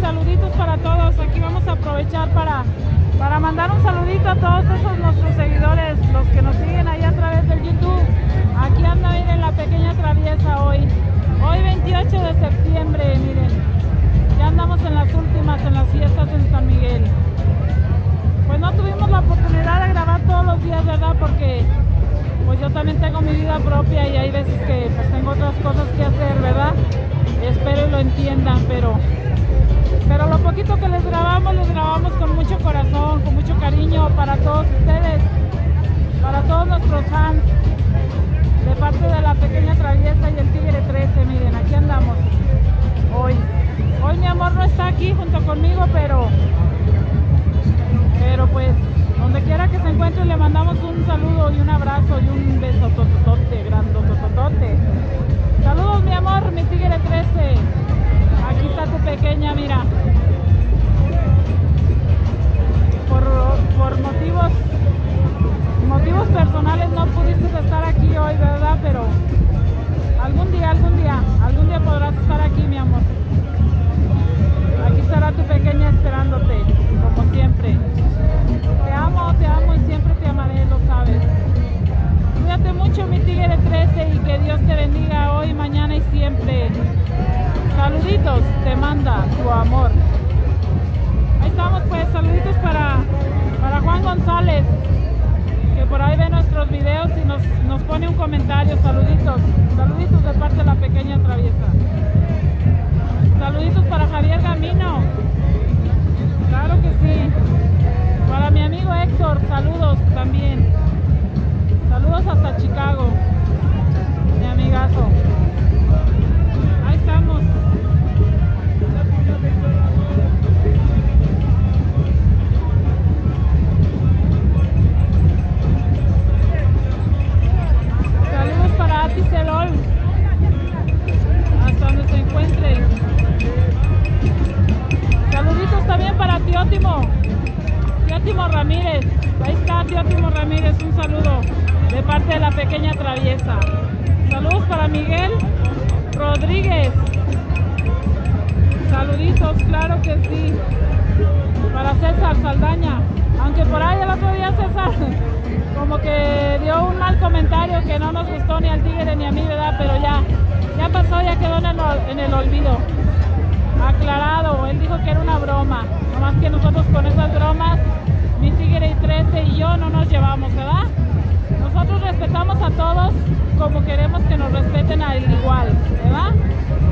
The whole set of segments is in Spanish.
saluditos para todos. Aquí vamos a aprovechar para, para mandar un saludito a todos esos nuestros seguidores, los que nos siguen ahí a través del YouTube. Aquí anda, miren, la pequeña traviesa hoy. Hoy 28 de septiembre, miren. Ya andamos en las últimas, en las grabamos, les grabamos con mucho corazón, con mucho cariño para todos ustedes, por ahí ve nuestros videos y nos, nos pone un comentario. Saluditos, saluditos de parte de la pequeña traviesa. Saluditos para Javier Gamino. Claro que sí. Para mi amigo Héctor, saludos también. Saludos hasta Chicago. Mi amigazo. Teótimo. Teótimo Ramírez. Ahí está Teótimo Ramírez. Un saludo de parte de la pequeña traviesa. Saludos para Miguel Rodríguez. Saluditos, claro que sí. Para César Saldaña. Aunque por ahí el otro día César como que dio un mal comentario que no nos gustó ni al tigre ni a mí, ¿verdad? Pero ya, ya pasó, ya quedó en el, en el olvido. Aclarado, él dijo que era una broma. Nomás que nosotros con esas bromas, mi tigre y 13 y yo no nos llevamos, ¿verdad? Nosotros respetamos a todos como queremos que nos respeten al igual, ¿verdad?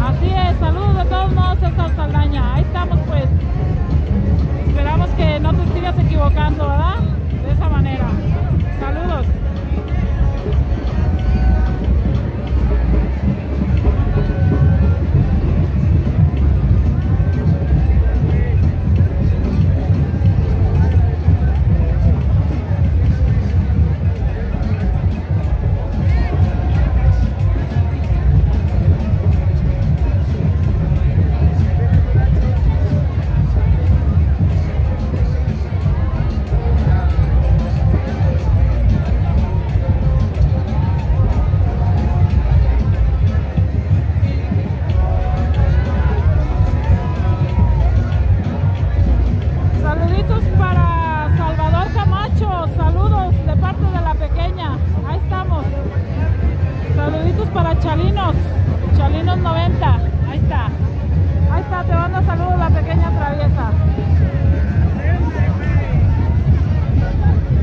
Así es, saludos de todos modos César Saldaña. Ahí estamos pues. Esperamos que no te sigas equivocando, ¿verdad? De esa manera. Saludos. boletos para Chalinos. Chalinos 90. Ahí está. Ahí está, te manda saludos la pequeña traviesa.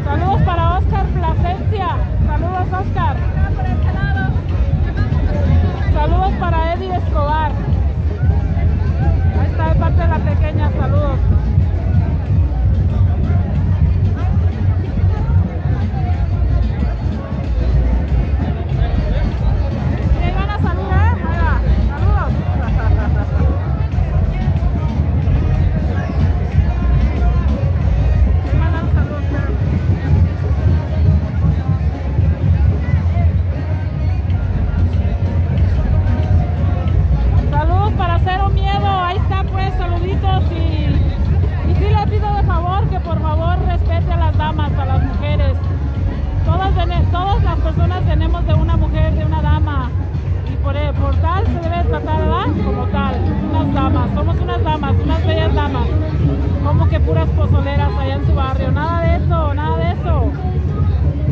Saludos para Oscar Plasencia. Saludos Oscar. Saludos para Eddie Escobar. una mujer, de una dama. Y por, por tal se debe tratar. Como tal, unas damas, somos unas damas, unas bellas damas. Como que puras pozoleras allá en su barrio, nada de eso, nada de eso.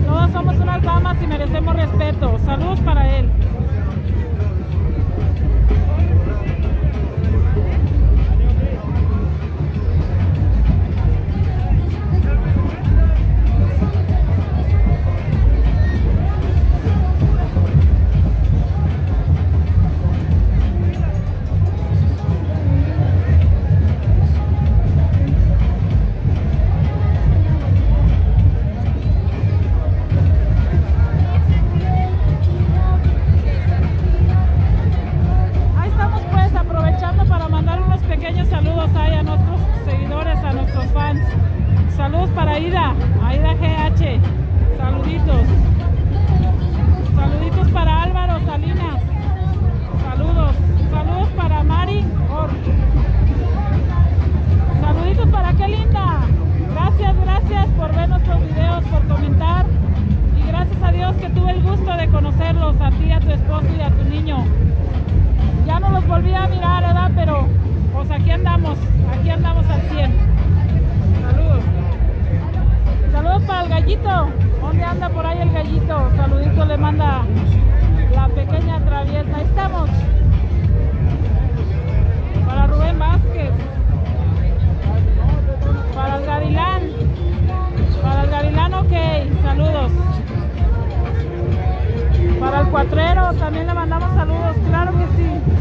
Todos somos unas damas y merecemos respeto. Saludos para él. Aquí andamos, aquí andamos al 100. Saludos. Saludos para el gallito. ¿Dónde anda por ahí el gallito? Saludito le manda la pequeña traviesa. Ahí estamos. Para Rubén Vázquez. Para el Gavilán. Para el Gavilán, ok. Saludos. Para el cuatrero también le mandamos saludos, claro que sí.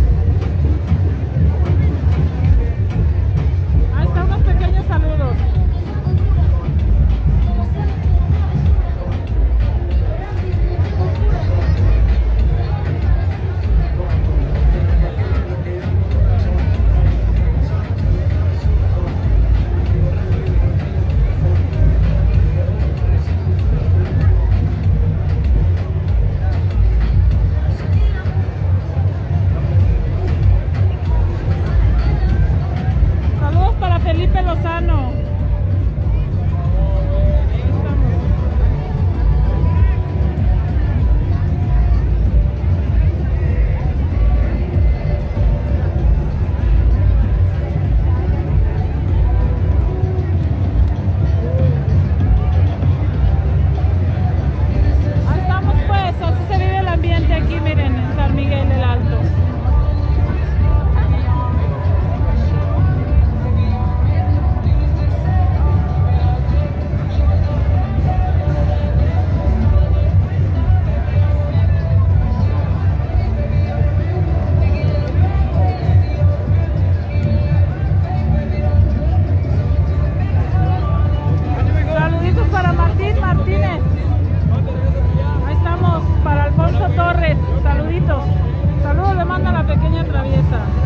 Pequeña traviesa.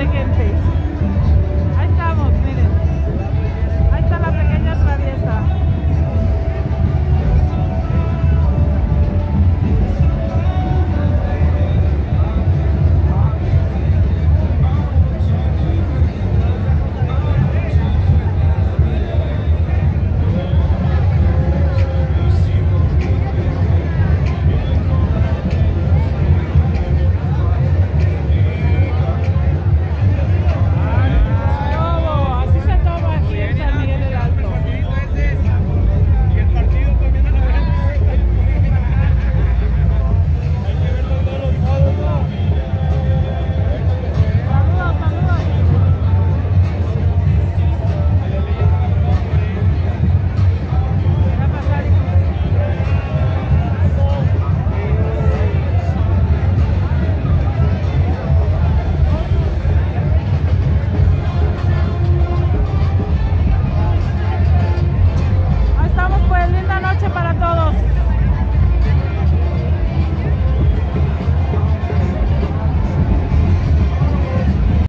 again, please.